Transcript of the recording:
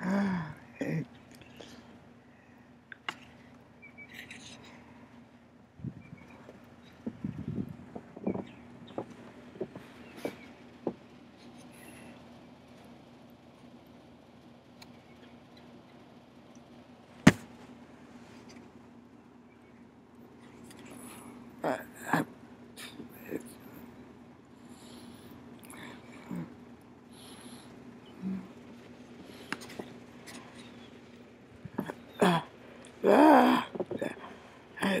아. I, Ah, ah, ah,